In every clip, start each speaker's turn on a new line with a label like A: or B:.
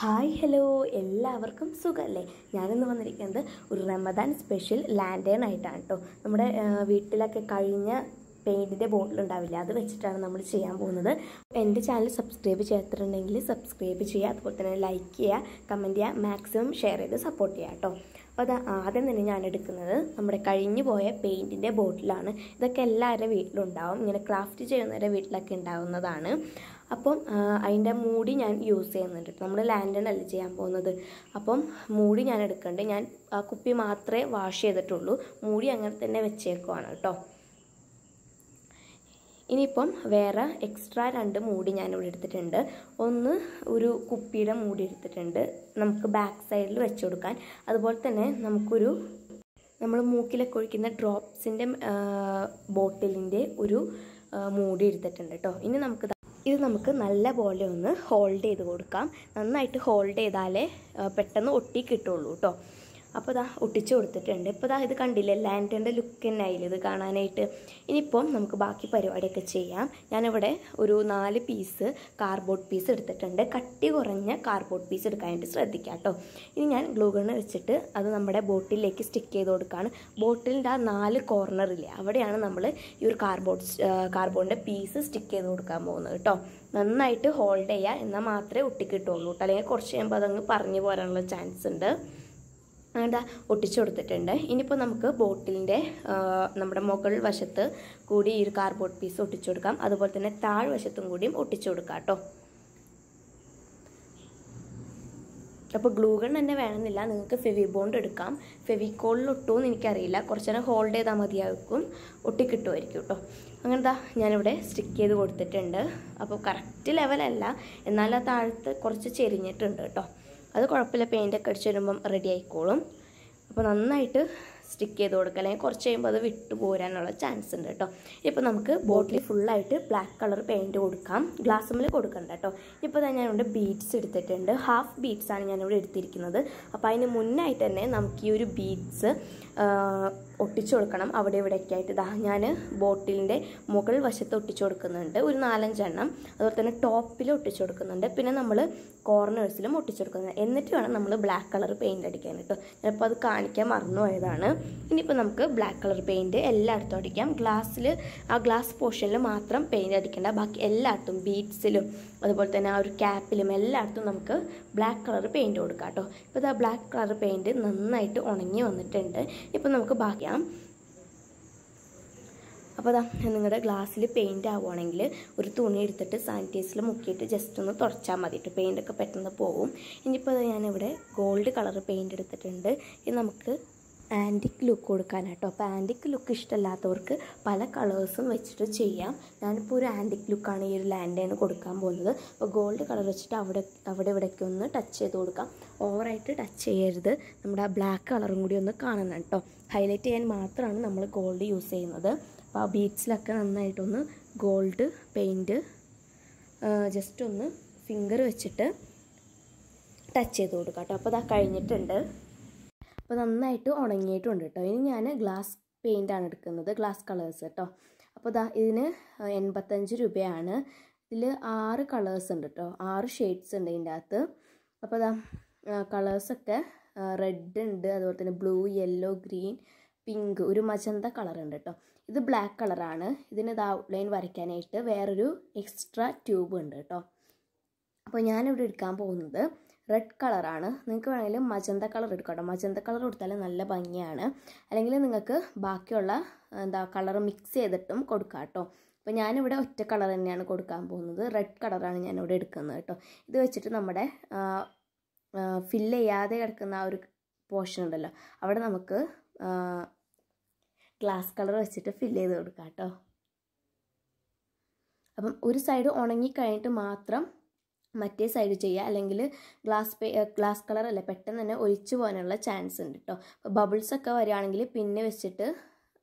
A: Hi hello. എല്ലാവർക്കും സുഖമല്ലേ ഞാനിന്ന് വന്നിരിക്കുന്നത് ഒരു റമദാൻ സ്പെഷ്യൽ ലാൻഡേൺ ആയിട്ടാണ് കേട്ടോ നമ്മുടെ വീട്ടിലൊക്കെ കഴിഞ്ഞ പെയിന്റിന്റെ ബോട്ടിൽ ഉണ്ടാവില്ല? അത് വെച്ചിട്ടാണ് നമ്മൾ ചെയ്യാൻ പോകുന്നത്. എന്റെ ചാനൽ സബ്സ്ക്രൈബ് ചെയ്യാത്തിട്ടുണ്ടെങ്കിൽ സബ്സ്ക്രൈബ് ചെയ്യുക അതുപോലെ തന്നെ ലൈക്ക് ചെയ്യുക കമന്റ് ചെയ്യുക മാക്സിമം ഷെയർ ചെയ്ത് സപ്പോർട്ട് ചെയ്യുക കേട്ടോ അപ്പോൾ അത് ആദ്യം തന്നെ ഞാൻ എടുക്കുന്നത് നമ്മുടെ കഴിഞ്ഞു പോയ പെയിന്റിന്റെ ബോട്ടിലാണ്. ഇതൊക്കെ എല്ലാവരുടെ വീട്ടിലുണ്ടാവും. ഇങ്ങനെ ക്രാഫ്റ്റ് ചെയ്യുന്നവരുടെ വീട്ടിലൊക്കെ ഉണ്ടാവുന്നതാണ്. അപ്പം അതിന്റെ മൂടി ഞാൻ യൂസ് ചെയ്യുന്നുണ്ട് നമ്മൾ ലാൻഡൺ അല്ല ചെയ്യാൻ പോകുന്നത്? അപ്പം മൂടി ഞാൻ എടുക്കുന്നുണ്ട് ഞാൻ ആ കുപ്പി മാത്രമേ വാഷ് ചെയ്തിട്ടുള്ളൂ. മൂടി അങ്ങനെ തന്നെ വെച്ചേക്കുവാണ് കേട്ടോ. ഇനിയിപ്പം വേറെ എക്സ്ട്രാ രണ്ട് മൂടി ഞാനിവിടെ എടുത്തിട്ടുണ്ട്. ഒന്ന് ഒരു കുപ്പിയുടെ മൂടി എടുത്തിട്ടുണ്ട്. നമുക്ക് ബാക്ക് സൈഡിൽ വെച്ച് കൊടുക്കാൻ. അതുപോലെ തന്നെ നമുക്കൊരു നമ്മൾ മൂക്കിലൊക്കെ ഒഴിക്കുന്ന ഡ്രോപ്സിന്റെ ബോട്ടിലിന്റെ ഒരു മൂടി എടുത്തിട്ടുണ്ട് കേട്ടോ. ഇനി നമുക്ക് ഇത് നമുക്ക് നല്ല പോലെ ഒന്ന് ഹോൾഡ് ചെയ്ത് കൊടുക്കാം. നന്നായിട്ട് ഹോൾഡ് ചെയ്താലേ പെട്ടെന്ന് ഒട്ടി കിട്ടുള്ളൂ കേട്ടോ. അപ്പോൾ ഇതാ ഒട്ടിച്ച് കൊടുത്തിട്ടുണ്ട്. ഇപ്പോൾ ഇതാ ഇത് കണ്ടില്ലേ ലാൻഡറിന്റെ ലുക്ക് തന്നെ ആയില്ലേ ഇത് കാണാനായിട്ട്. ഇനിയിപ്പം നമുക്ക് ബാക്കി പരിപാടിയൊക്കെ ചെയ്യാം. ഞാനിവിടെ ഒരു നാല് പീസ് കാർഡ്ബോർഡ് പീസ് എടുത്തിട്ടുണ്ട്. കട്ടി കുറഞ്ഞ കാർഡ്ബോർഡ് പീസ് എടുക്കാനായിട്ട് ശ്രദ്ധിക്കാം കേട്ടോ ഇനി ഞാൻ ഗ്ലൂഗണ് വെച്ചിട്ട് അത് നമ്മുടെ ബോട്ടിലേക്ക് സ്റ്റിക്ക് ചെയ്ത് കൊടുക്കുകയാണ് ബോട്ടിലിന്റെ ആ നാല് കോർണറില്ലേ അവിടെയാണ് നമ്മൾ ഈ ഒരു കാർഡ്ബോർഡ് കാർഡ്ബോർഡിന്റെ പീസ് സ്റ്റിക്ക് ചെയ്ത് കൊടുക്കാൻ പോകുന്നത് കേട്ടോ നന്നായിട്ട് ഹോൾഡ് ചെയ്യുക എന്നാൽ മാത്രമേ ഒട്ടിക്കിട്ടുള്ളൂ കേട്ടോ അല്ലെങ്കിൽ കുറച്ച് കഴിയുമ്പോൾ അതങ്ങ് പറഞ്ഞു പോരാനുള്ള ചാൻസ് ഉണ്ട്. അങ്ങനെ ഒട്ടിച്ചു കൊടുത്തിട്ടുണ്ട്. ഇനിയിപ്പോൾ നമുക്ക് ബോട്ടിലിന്റെ നമ്മുടെ മുകൾ വശത്ത് കൂടി ഈ ഒരു കാർഡ്ബോർഡ് പീസ് ഒട്ടിച്ചു കൊടുക്കാം. അതുപോലെ തന്നെ താഴ്വശത്തും കൂടിയും ഒട്ടിച്ചു കൊടുക്കാം കേട്ടോ. അപ്പോൾ ഗ്ലൂഗൺ തന്നെ വേണമെന്നില്ല. നിങ്ങൾക്ക് ഫെവി ബോണ്ട് എടുക്കാം. ഫെവിക്കോളിൽ ഒട്ടുമെന്ന് എനിക്കറിയില്ല. കുറച്ച് നേരം ഹോൾഡ് ചെയ്താൽ മതിയാകും. ഒട്ടിക്കിട്ടുമായിരിക്കും കേട്ടോ. അങ്ങനെന്താ ഞാനിവിടെ സ്റ്റിക്ക് ചെയ്ത് കൊടുത്തിട്ടുണ്ട്. അപ്പോൾ കറക്റ്റ് ലെവലല്ല എന്നാൽ ആ താഴത്ത് കുറച്ച് ചെരിഞ്ഞിട്ടുണ്ട് കേട്ടോ. അത് കുഴപ്പമില്ല പെയിന്റൊക്കെ അടിച്ച് വരുമ്പം റെഡി ആയിക്കോളും. അപ്പോൾ നന്നായിട്ട് സ്റ്റിക്ക് ചെയ്ത് കൊടുക്കുക. അല്ലെങ്കിൽ കുറച്ച് കഴിയുമ്പോൾ അത് വിട്ടു പോരാനുള്ള ചാൻസ് ഉണ്ട് കേട്ടോ. ഇപ്പോൾ നമുക്ക് ബോട്ടിൽ ഫുള്ളായിട്ട് ബ്ലാക്ക് കളർ പെയിന്റ് കൊടുക്കാം. ഗ്ലാസ് ഗ്ലാസ്സുമ്മിൽ കൊടുക്കണ്ട കേട്ടോ. ഇപ്പോൾ തന്നെ ഞാനിവിടെ ബീഡ്സ് എടുത്തിട്ടുണ്ട്. ഹാഫ് ബീറ്റ്സാണ് ഞാനിവിടെ എടുത്തിരിക്കുന്നത്. അപ്പോൾ അതിന് മുന്നായിട്ട് തന്നെ നമുക്ക് ഈ ഒരു ബീഡ്സ് ഒട്ടിച്ചു കൊടുക്കണം. അവിടെ ഇവിടെയൊക്കെ ആയിട്ട് ഇതാ ഞാൻ ബോട്ടിലിന്റെ മുകൾ വശത്ത് ഒട്ടിച്ചു കൊടുക്കുന്നുണ്ട്. ഒരു നാലഞ്ചെണ്ണം. അതുപോലെ തന്നെ ടോപ്പിൽ ഒട്ടിച്ചു കൊടുക്കുന്നുണ്ട്. പിന്നെ നമ്മൾ കോർണേഴ്സിലും ഒട്ടിച്ചു കൊടുക്കുന്നുണ്ട്. എന്നിട്ട് വേണം നമ്മൾ ബ്ലാക്ക് കളർ പെയിന്റ് അടിക്കാൻ കേട്ടോ. ഞാനിപ്പോൾ അത് കാണിക്കാൻ മറന്നു പോയതാണ് ഇനിയിപ്പോൾ നമുക്ക് ബ്ലാക്ക് കളർ പെയിന്റ് എല്ലായിടത്തും അടിക്കാം. ഗ്ലാസ്സിൽ ആ ഗ്ലാസ് പോർഷനിൽ മാത്രം പെയിന്റ് അടിക്കേണ്ട. ബാക്കി എല്ലായിടത്തും ബീറ്റ്സിലും അതുപോലെ തന്നെ ആ ഒരു ക്യാപ്പിലും എല്ലായിടത്തും നമുക്ക് ബ്ലാക്ക് കളർ പെയിന്റ് കൊടുക്കാം കേട്ടോ. ഇപ്പോൾ ഇതാ ബ്ലാക്ക് കളർ പെയിന്റ് നന്നായിട്ട് ഉണങ്ങി വന്നിട്ടുണ്ട്. ഇപ്പോൾ നമുക്ക് ബാക്കിയാം അപ്പോൾ അതാ നിങ്ങളുടെ ഗ്ലാസ്സിൽ പെയിന്റ് ആവുകയാണെങ്കിൽ ഒരു തുണി എടുത്തിട്ട് സാനിറ്റൈസറിൽ മുക്കിയിട്ട് ജസ്റ്റ് ഒന്ന് തുടച്ചാൽ മതി. കേട്ടോ പെയിന്റൊക്കെ പെട്ടെന്ന് പോകും ഇനിയിപ്പോൾ ഞാനിവിടെ ഗോൾഡ് കളർ പെയിന്റ് എടുത്തിട്ടുണ്ട്. ഇത് നമുക്ക് ആന്റിക് ലുക്ക് കൊടുക്കാനാട്ടോ. അപ്പോൾ ആന്റിക് ലുക്ക് ഇഷ്ടമല്ലാത്തവർക്ക് പല കളേഴ്സും വെച്ചിട്ട് ചെയ്യാം. ഞാനിപ്പോൾ ഒരു ആന്റിക് ലുക്കാണ് ഈ ഒരു ലാൻഡേണ് കൊടുക്കാൻ പോകുന്നത്. അപ്പോൾ ഗോൾഡ് കളർ വെച്ചിട്ട് അവിടെ അവിടെ ഇവിടേക്ക് ഒന്ന് ടച്ച് ചെയ്ത് കൊടുക്കാം. ഓവറായിട്ട് ടച്ച് ചെയ്യരുത്. നമ്മുടെ ആ ബ്ലാക്ക് കളറും കൂടി ഒന്ന് കാണണം കേട്ടോ ഹൈലൈറ്റ് ചെയ്യാൻ മാത്രമാണ് നമ്മൾ ഗോൾഡ് യൂസ് ചെയ്യുന്നത്. അപ്പോൾ ആ ബീഡ്സിലൊക്കെ നന്നായിട്ടൊന്ന് ഗോൾഡ് പെയിന്റ് ജസ്റ്റ് ഒന്ന് ഫിംഗർ വെച്ചിട്ട് ടച്ച് ചെയ്ത് കൊടുക്കാം കേട്ടോ അപ്പോൾ അതാ കഴിഞ്ഞിട്ടുണ്ട്. അപ്പോൾ നന്നായിട്ട് ഉണങ്ങിയിട്ടുണ്ട് കേട്ടോ ഇനി ഞാൻ ഗ്ലാസ് പെയിന്റാണ് എടുക്കുന്നത്. ഗ്ലാസ് കളേഴ്സ് കേട്ടോ അപ്പോൾ ഇതാ ഇതിന് എൺപത്തഞ്ച് രൂപയാണ്. ഇതിൽ ആറ് കളേഴ്സ് ഉണ്ട് കേട്ടോ ആറ് ഷെയ്ഡ്സ് ഉണ്ട് ഇതിന്റെ അകത്ത്. അപ്പോൾ ഇതാ കളേഴ്സൊക്കെ റെഡ് ഉണ്ട് അതുപോലെ തന്നെ ബ്ലൂ യെല്ലോ ഗ്രീൻ പിങ്ക് ഒരു മജന്ത കളർ ഉണ്ട് കേട്ടോ ഇത് ബ്ലാക്ക് കളറാണ് ഇതിന് ഇത് ഔട്ട്ലൈൻ വരയ്ക്കാനായിട്ട് വേറൊരു എക്സ്ട്രാ ട്യൂബ് ഉണ്ട് കേട്ടോ അപ്പോൾ ഞാനിവിടെ എടുക്കാൻ പോകുന്നത് റെഡ് കളറാണ് നിങ്ങൾക്ക് വേണമെങ്കിൽ മജന്ത കളർ എടുക്കാം മജന്ത കളർ കൊടുത്താൽ നല്ല ഭംഗിയാണ്. അല്ലെങ്കിൽ നിങ്ങൾക്ക് ബാക്കിയുള്ള എന്താ കളർ മിക്സ് ചെയ്തിട്ടും കൊടുക്കാം കേട്ടോ അപ്പോൾ ഞാനിവിടെ ഒറ്റ കളർ തന്നെയാണ് കൊടുക്കാൻ പോകുന്നത്. റെഡ് കളറാണ് ഞാനിവിടെ എടുക്കുന്നത് കേട്ടോ. ഇത് വെച്ചിട്ട് നമ്മുടെ ഫില്ല് ചെയ്യാതെ കിടക്കുന്ന ആ ഒരു പോർഷൻ ഉണ്ടല്ലോ. അവിടെ നമുക്ക് ഗ്ലാസ് കളർ വെച്ചിട്ട് ഫില്ല് ചെയ്ത് കൊടുക്കാം കേട്ടോ. അപ്പം ഒരു സൈഡ് ഉണങ്ങി കഴിഞ്ഞിട്ട് മാത്രം മറ്റേ സൈഡ് ചെയ്യുക. അല്ലെങ്കിൽ ഗ്ലാസ് പേ ഗ്ലാസ് കളർ അല്ല പെട്ടെന്ന് തന്നെ ഒലിച്ചു പോകാനുള്ള ചാൻസ് ഉണ്ട് കേട്ടോ ബബിൾസ് ഒക്കെ വരികയാണെങ്കിൽ പിന്നെ വെച്ചിട്ട്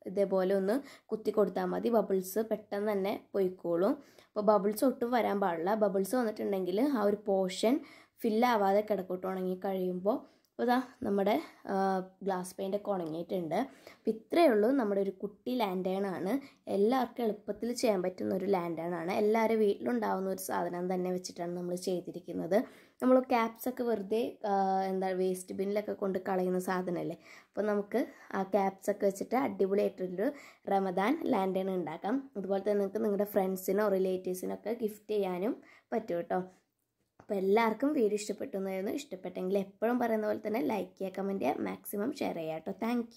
A: ഇതേപോലെ ഒന്ന് കുത്തി കൊടുത്താൽ മതി. ബബിൾസ് പെട്ടെന്ന് തന്നെ പൊയ്ക്കോളും. അപ്പോൾ ബബിൾസ് ഒട്ടും വരാൻ പാടില്ല. ബബിൾസ് വന്നിട്ടുണ്ടെങ്കിൽ ആ ഒരു പോർഷൻ ഫില്ലാവാതെ കിടക്കോട്ട് ഉണങ്ങി കഴിയുമ്പോൾ. അപ്പോൾ ഇതാ നമ്മുടെ ഗ്ലാസ് പെയിന്റ് ഒക്കെ ഉണങ്ങിയിട്ടുണ്ട്. അപ്പോൾ ഇത്രയേ ഉള്ളൂ നമ്മുടെ ഒരു കുട്ടി ആണ്. എല്ലാവർക്കും എളുപ്പത്തിൽ ചെയ്യാൻ പറ്റുന്ന ഒരു ആണ്. എല്ലാവരും വീട്ടിലുണ്ടാവുന്ന ഒരു സാധനം തന്നെ വെച്ചിട്ടാണ് നമ്മൾ ചെയ്തിരിക്കുന്നത്. നമ്മൾ ക്യാപ്സ് ഒക്കെ വെറുതെ എന്താ വേസ്റ്റ് ബിന്നിലൊക്കെ കൊണ്ട് കളയുന്ന സാധനമല്ലേ? അപ്പോൾ നമുക്ക് ആ ക്യാപ്സ് ഒക്കെ വെച്ചിട്ട് അടിപൊളിയായിട്ടൊരു റമദാൻ ലാൻഡേൺ ഉണ്ടാക്കാം. അതുപോലെ തന്നെ നിങ്ങൾക്ക് നിങ്ങളുടെ ഫ്രണ്ട്സിനോ റിലേറ്റീവ്സിനോ ഒക്കെ ഗിഫ്റ്റ് ചെയ്യാനും പറ്റും കേട്ടോ. അപ്പോൾ എല്ലാവർക്കും വീഡിയോ ഇഷ്ടപ്പെട്ടു എന്നായിരുന്നു ഇഷ്ടപ്പെട്ടെങ്കിൽ എപ്പോഴും പറയുന്ന പോലെ തന്നെ ലൈക്ക് ചെയ്യുക കമന്റ് ചെയ്യുക മാക്സിമം ഷെയർ ചെയ്യാം കേട്ടോ. താങ്ക്